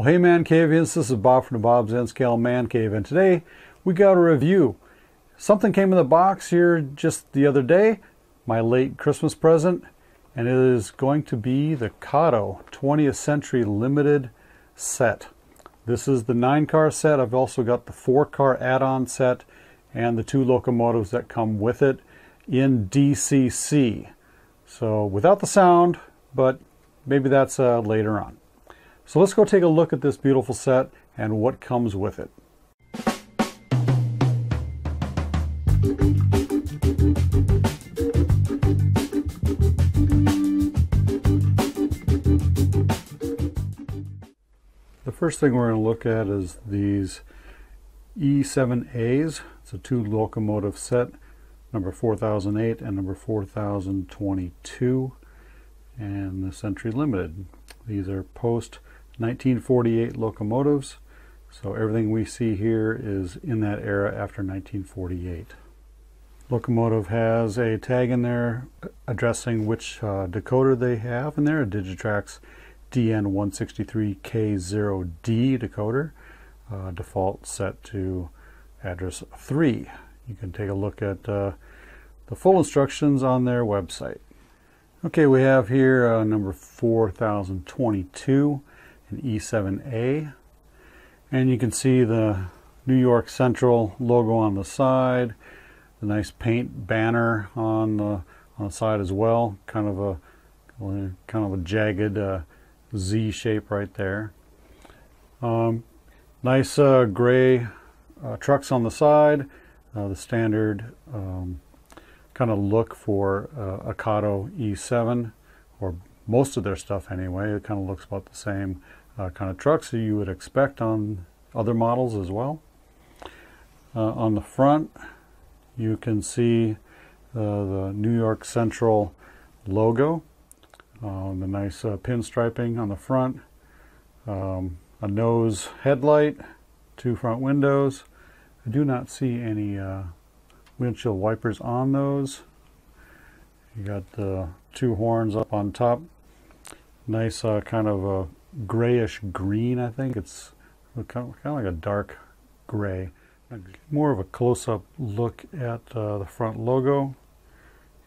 Well, hey Man Cavians, this is Bob from DaBob's N-Scale Man Cave, and today we got a review. Something came in the box here just the other day, my late Christmas present, and it is going to be the Kato 20th Century Limited set. This is the nine car set. I've also got the four car add-on set and the two locomotives that come with it in DCC. So without the sound, but maybe that's uh, later on. So let's go take a look at this beautiful set and what comes with it. The first thing we're going to look at is these E7As. It's a two locomotive set, number 4008 and number 4022, and the Century Limited. These are post 1948 locomotives, so everything we see here is in that era after 1948. Locomotive has a tag in there addressing which uh, decoder they have in there, a Digitrax DN163K0D decoder, uh, default set to address 3. You can take a look at uh, the full instructions on their website. Okay, we have here uh, number 4022, an E7A, and you can see the New York Central logo on the side, the nice paint banner on the on the side as well, kind of a kind of a jagged uh, Z shape right there. Um, nice uh, gray uh, trucks on the side, uh, the standard um, kind of look for uh, a Kato E7, or most of their stuff anyway. It kind of looks about the same uh, kind of trucks that you would expect on other models as well. Uh, on the front, you can see the New York Central logo um, the nice uh, pinstriping on the front, um, a nose headlight, two front windows. I do not see any uh, windshield wipers on those. You got the two horns up on top. Nice uh, kind of a grayish green, I think. It's kind of, like a dark gray. More of a close-up look at uh, the front logo.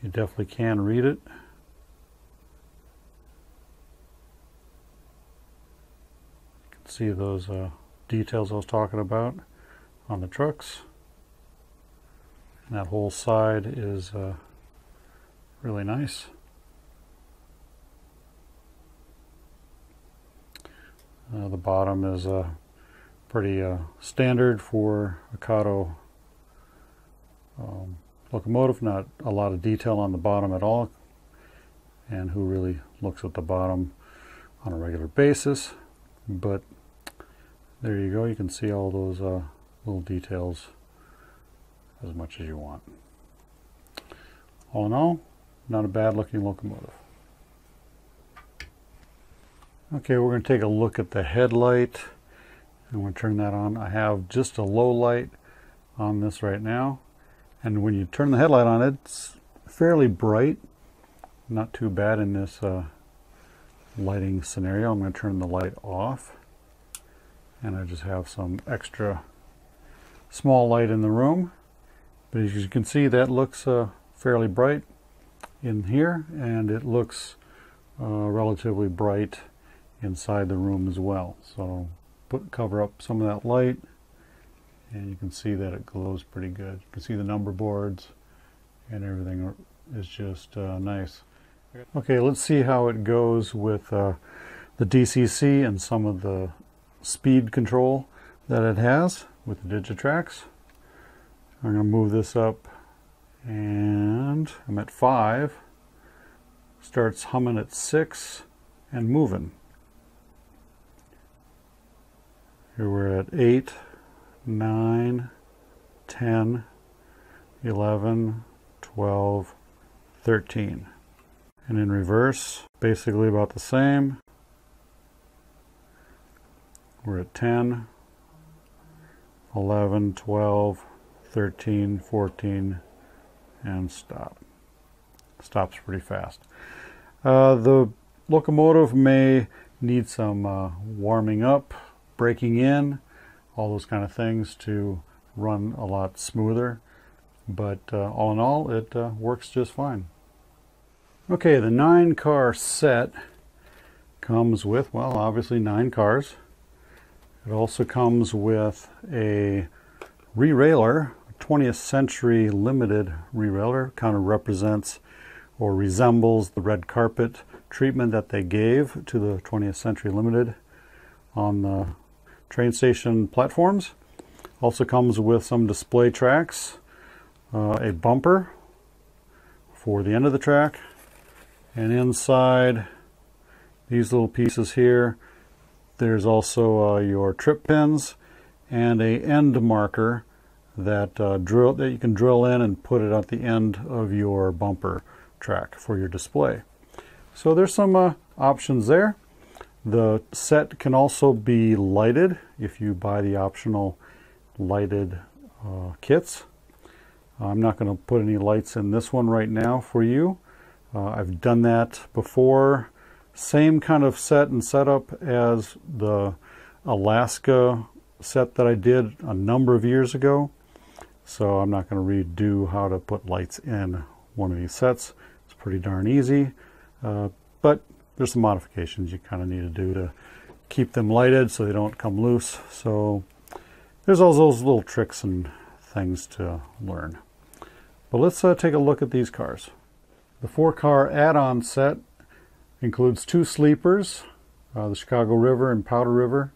You definitely can read it. You can see those uh, details I was talking about on the trucks. And that whole side is uh, really nice. Uh, the bottom is uh, pretty uh, standard for a Kato um, locomotive, not a lot of detail on the bottom at all. And who really looks at the bottom on a regular basis, but there you go. You can see all those uh, little details as much as you want. All in all, not a bad looking locomotive. Okay, we're going to take a look at the headlight. I'm going to turn that on. I have just a low light on this right now. And when you turn the headlight on, it's fairly bright. Not too bad in this uh, lighting scenario. I'm going to turn the light off and I just have some extra small light in the room but as you can see that looks uh, fairly bright in here and it looks uh, relatively bright inside the room as well so put cover up some of that light and you can see that it glows pretty good you can see the number boards and everything is just uh, nice okay let's see how it goes with uh, the DCC and some of the speed control that it has with the Digitrax. I'm going to move this up and I'm at 5. Starts humming at 6 and moving. Here we're at 8, 9, 10, 11, 12, 13. And in reverse, basically about the same. We're at 10, 11, 12, 13, 14, and stop. Stops pretty fast. Uh, the locomotive may need some uh, warming up, breaking in, all those kind of things to run a lot smoother. But uh, all in all, it uh, works just fine. Okay, the nine car set comes with, well, obviously nine cars. It also comes with a rerailer, 20th century limited rerailer, kind of represents or resembles the red carpet treatment that they gave to the 20th century limited on the train station platforms. Also comes with some display tracks, uh, a bumper for the end of the track, and inside these little pieces here, there's also uh, your trip pins and a end marker that uh, drill that you can drill in and put it at the end of your bumper track for your display. So there's some uh, options there. The set can also be lighted if you buy the optional lighted uh, kits. I'm not going to put any lights in this one right now for you. Uh, I've done that before. Same kind of set and setup as the Alaska set that I did a number of years ago. So I'm not going to redo how to put lights in one of these sets. It's pretty darn easy. Uh, but there's some modifications you kind of need to do to keep them lighted so they don't come loose. So there's all those little tricks and things to learn. But let's uh, take a look at these cars. The four car add-on set includes two sleepers, uh, the Chicago River and Powder River,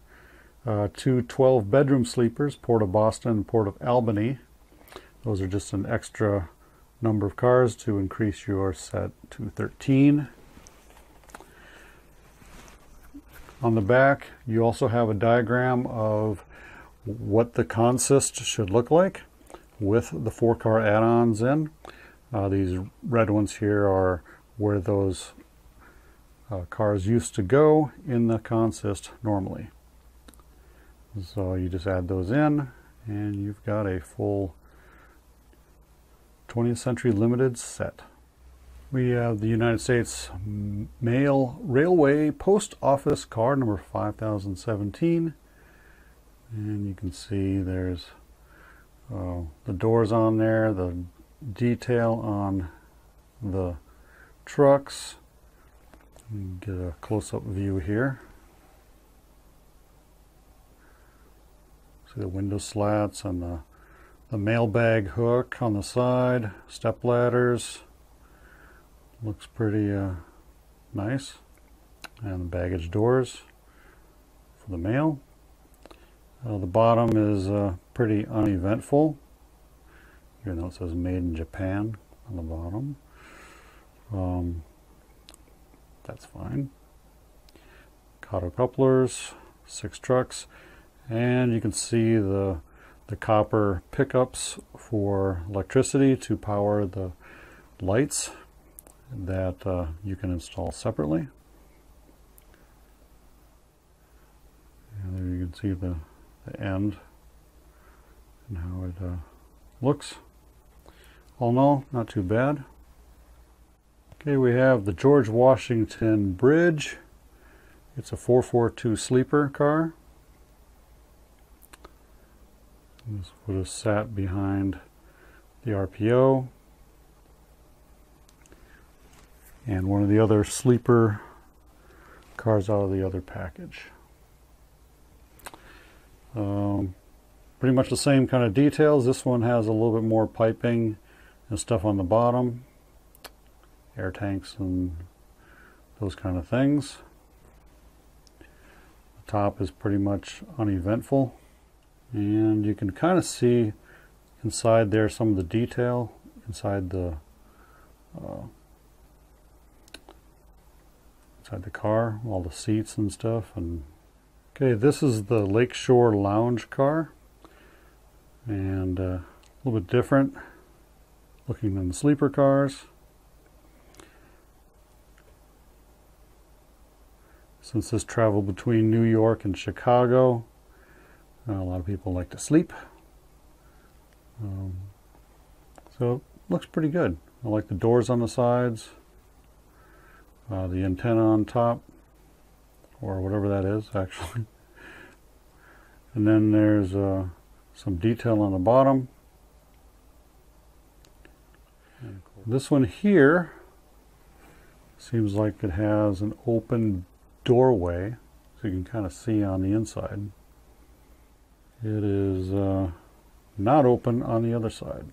uh, two 12 bedroom sleepers, Port of Boston and Port of Albany. Those are just an extra number of cars to increase your set to 13. On the back, you also have a diagram of what the consist should look like with the four car add-ons in. Uh, these red ones here are where those uh, cars used to go in the consist normally. So you just add those in and you've got a full 20th Century Limited set. We have the United States Mail Railway Post Office car number 5017 and you can see there's uh, the doors on there, the detail on the trucks. Get a close-up view here. See the window slats and the, the mailbag hook on the side, step ladders. Looks pretty uh, nice. And the baggage doors for the mail. Uh, the bottom is uh, pretty uneventful. Even though it says made in Japan on the bottom. Um, that's fine. Kato couplers, six trucks, and you can see the the copper pickups for electricity to power the lights that uh, you can install separately. And there you can see the, the end and how it uh, looks. All in all, not too bad. Okay, we have the George Washington Bridge. It's a 442 sleeper car. This would have sat behind the RPO. And one of the other sleeper cars out of the other package. Um, pretty much the same kind of details. This one has a little bit more piping and stuff on the bottom air tanks and those kind of things. The top is pretty much uneventful and you can kind of see inside there some of the detail inside the uh, inside the car, all the seats and stuff. And okay, this is the Lakeshore Lounge car, and uh, a little bit different looking than the sleeper cars. Since this traveled between New York and Chicago, uh, a lot of people like to sleep. Um, so it looks pretty good. I like the doors on the sides, uh, the antenna on top, or whatever that is actually. And then there's uh, some detail on the bottom. This one here seems like it has an open doorway so you can kind of see on the inside. It is uh, not open on the other side.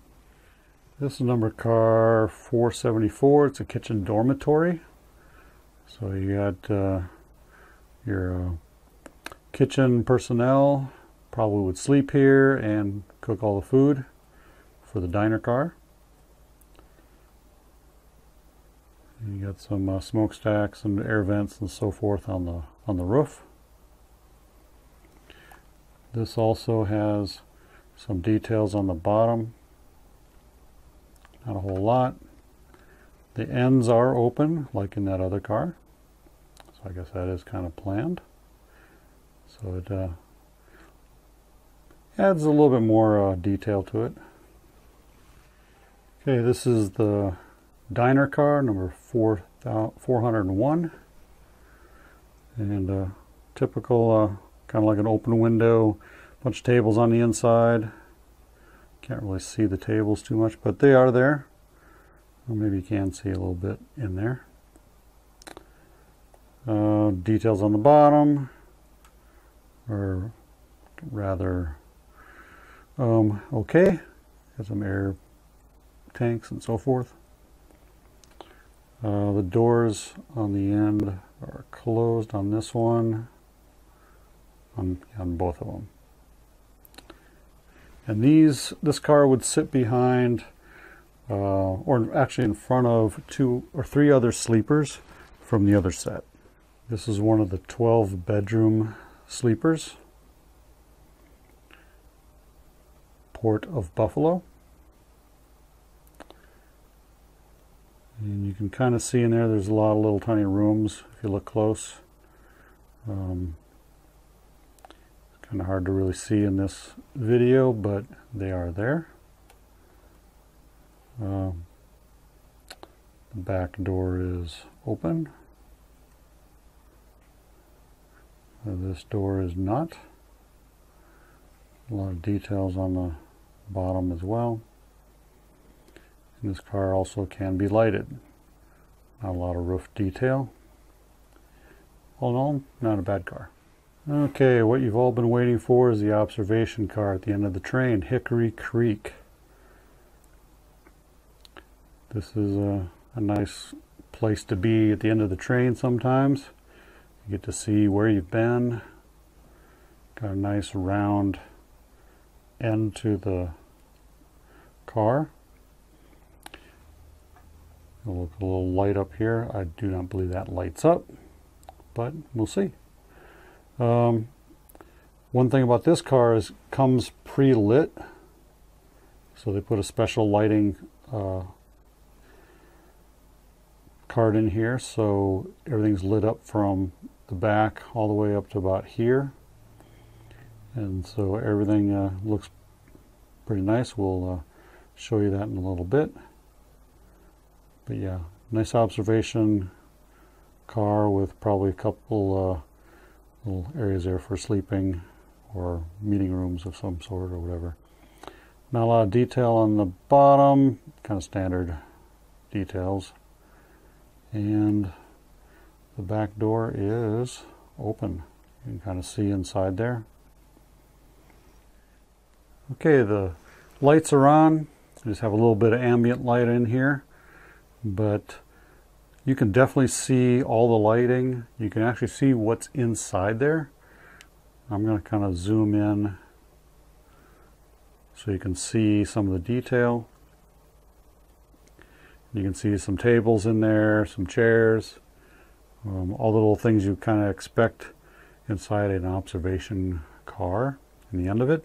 This is number car 474. It's a kitchen dormitory. So you got uh, your uh, kitchen personnel probably would sleep here and cook all the food for the diner car. And you got some uh, smokestacks and air vents and so forth on the on the roof. This also has some details on the bottom. Not a whole lot. The ends are open, like in that other car. So I guess that is kind of planned. So it uh, adds a little bit more uh, detail to it. Okay, this is the diner car, number 4, 401. And uh, typical, uh, kind of like an open window, bunch of tables on the inside. Can't really see the tables too much, but they are there. Or maybe you can see a little bit in there. Uh, details on the bottom are rather um, okay. Got some air tanks and so forth. Uh, the doors on the end are closed on this one, on, on both of them. And these, this car would sit behind, uh, or actually in front of two or three other sleepers from the other set. This is one of the 12 bedroom sleepers. Port of Buffalo. And you can kind of see in there, there's a lot of little tiny rooms if you look close. Um, it's kind of hard to really see in this video, but they are there. Um, the back door is open. This door is not. A lot of details on the bottom as well. And this car also can be lighted. Not a lot of roof detail. All in all, not a bad car. Okay, what you've all been waiting for is the observation car at the end of the train, Hickory Creek. This is a, a nice place to be at the end of the train sometimes. You get to see where you've been. Got a nice round end to the car. It'll Look a little light up here. I do not believe that lights up, but we'll see. Um, one thing about this car is comes pre-lit, so they put a special lighting uh, card in here, so everything's lit up from the back all the way up to about here, and so everything uh, looks pretty nice. We'll uh, show you that in a little bit. But yeah, nice observation car with probably a couple uh, little areas there for sleeping or meeting rooms of some sort or whatever. Not a lot of detail on the bottom, kind of standard details. And the back door is open. You can kind of see inside there. Okay, the lights are on. I just have a little bit of ambient light in here but you can definitely see all the lighting. You can actually see what's inside there. I'm going to kind of zoom in so you can see some of the detail. You can see some tables in there, some chairs, um, all the little things you kind of expect inside an observation car in the end of it.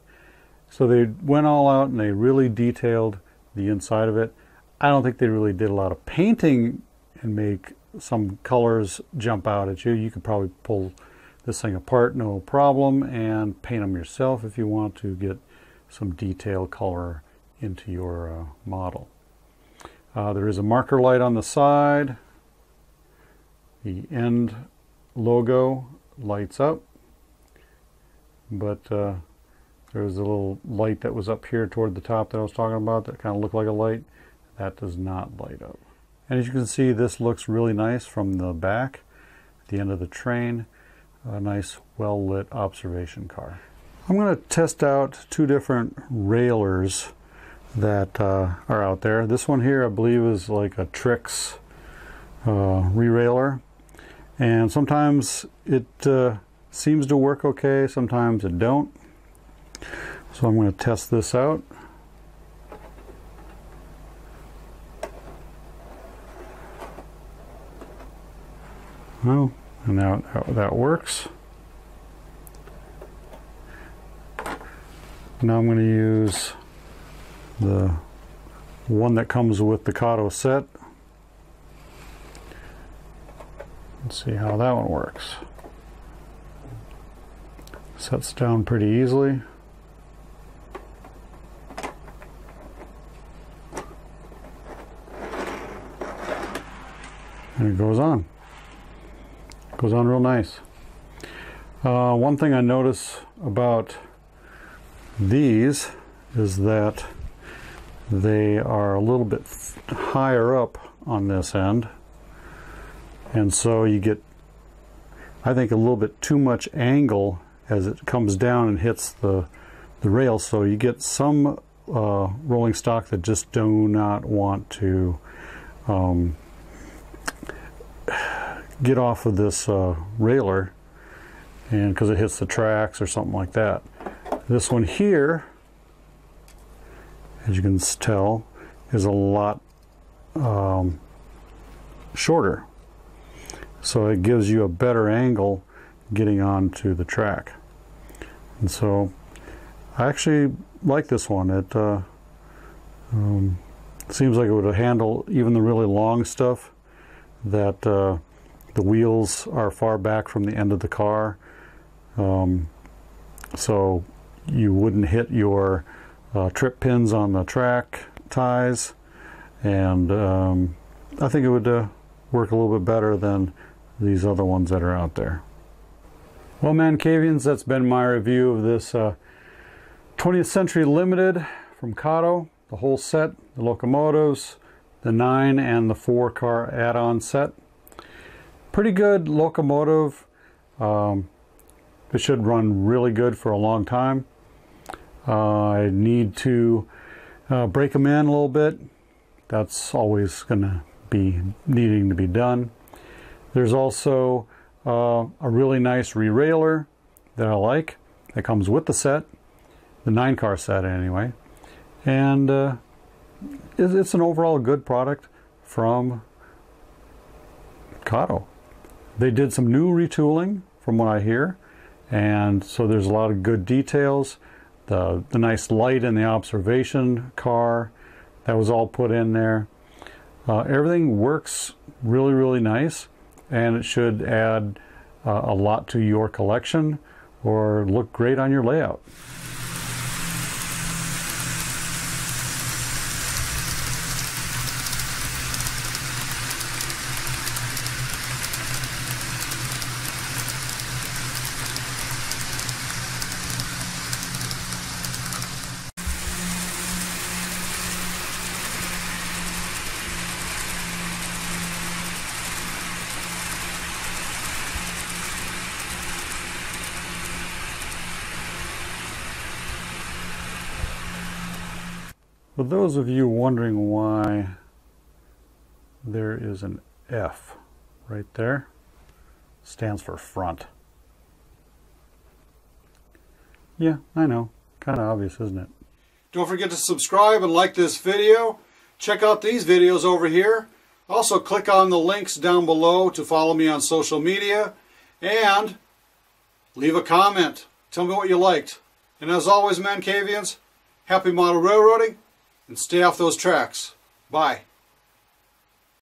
So they went all out and they really detailed the inside of it. I don't think they really did a lot of painting and make some colors jump out at you. You could probably pull this thing apart no problem and paint them yourself if you want to get some detail color into your uh, model. Uh, there is a marker light on the side. The end logo lights up. But uh, there's a little light that was up here toward the top that I was talking about that kind of looked like a light. That does not light up. And as you can see, this looks really nice from the back, at the end of the train. A nice, well-lit observation car. I'm going to test out two different railers that uh, are out there. This one here, I believe, is like a Trix uh, re-railer. And sometimes it uh, seems to work okay, sometimes it don't. So I'm going to test this out. Well, and now that works. Now I'm going to use the one that comes with the Kato set. Let's see how that one works. Sets down pretty easily. And it goes on. Goes on real nice. Uh, one thing I notice about these is that they are a little bit higher up on this end. And so you get I think a little bit too much angle as it comes down and hits the the rail. So you get some uh, rolling stock that just do not want to um, get off of this uh, railer. And because it hits the tracks or something like that. This one here as you can tell is a lot um, shorter so it gives you a better angle getting onto the track. And so I actually like this one. It uh, um, seems like it would handle even the really long stuff that uh, the wheels are far back from the end of the car. Um, so you wouldn't hit your uh, trip pins on the track ties and um, I think it would uh, work a little bit better than these other ones that are out there. Well, Mancavians, that's been my review of this uh, 20th Century Limited from Kato, the whole set, the locomotives, the 9 and the 4 car add-on set. Pretty good locomotive. Um, it should run really good for a long time. I need to uh, break them in a little bit. That's always going to be needing to be done. There's also uh, a really nice re-railer that I like that comes with the set, the nine car set anyway. And uh, it's an overall good product from Kato. They did some new retooling from what I hear, and so there's a lot of good details. The, the nice light in the observation car, that was all put in there. Uh, everything works really, really nice and it should add uh, a lot to your collection or look great on your layout. For those of you wondering why there is an F right there, stands for front. Yeah, I know. Kind of obvious, isn't it? Don't forget to subscribe and like this video. Check out these videos over here. Also click on the links down below to follow me on social media. And leave a comment. Tell me what you liked. And as always, Mancavians, happy model railroading and stay off those tracks. Bye.